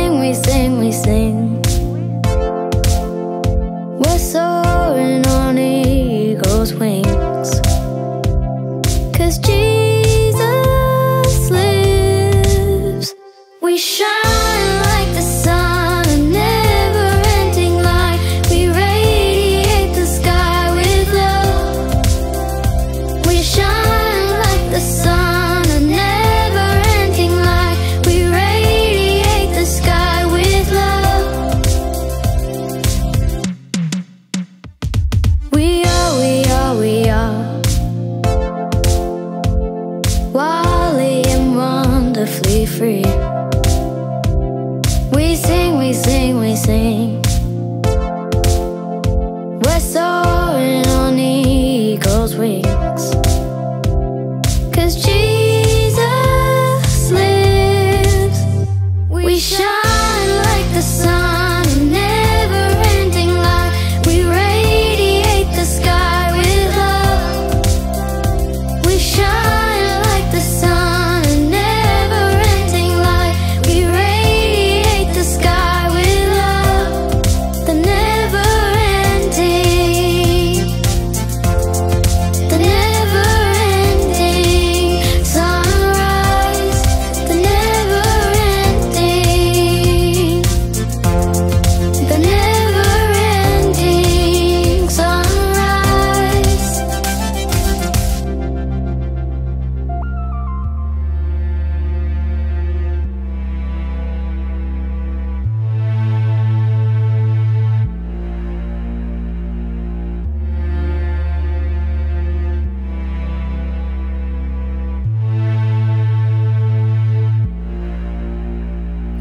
sing, we sing, we sing. We're soaring on eagle's wings. Cause Jesus lives. We shine. We sing, we sing.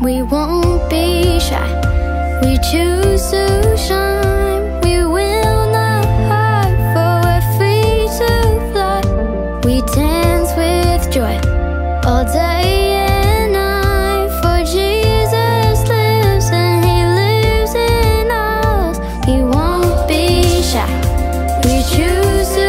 We won't be shy. We choose to shine. We will not hide For we're free to fly. We dance with joy All day We choose to.